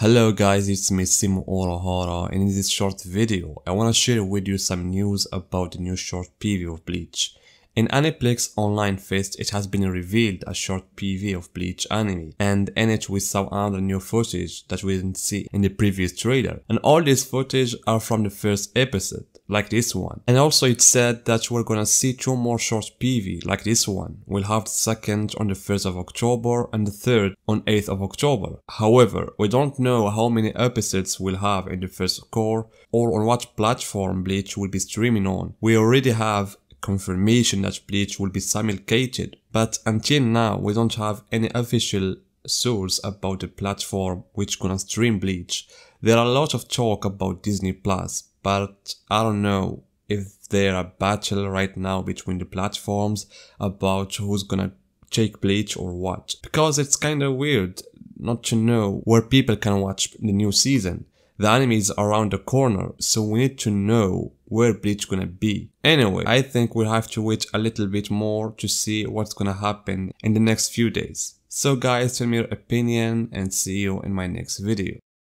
Hello guys, it's me Simo Urahara and in this short video I wanna share with you some news about the new short PV of Bleach. In Aniplex Online Fest, it has been revealed a short PV of Bleach anime, and in it we saw other new footage that we didn't see in the previous trailer. And all this footage are from the first episode, like this one. And also it said that we're gonna see two more short PV, like this one. We'll have the second on the 1st of October and the third on 8th of October. However, we don't know how many episodes we'll have in the first cour or on what platform Bleach will be streaming on. We already have confirmation that Bleach will be simulcated, but until now we don't have any official source about the platform which gonna stream Bleach. There are a lot of talk about Disney Plus, but I don't know if there a battle right now between the platforms about who's gonna take Bleach or what. Because it's kinda weird not to know where people can watch the new season. The anime is around the corner, so we need to know where Bleach gonna be. Anyway, I think we'll have to wait a little bit more to see what's gonna happen in the next few days. So guys, tell me your opinion and see you in my next video.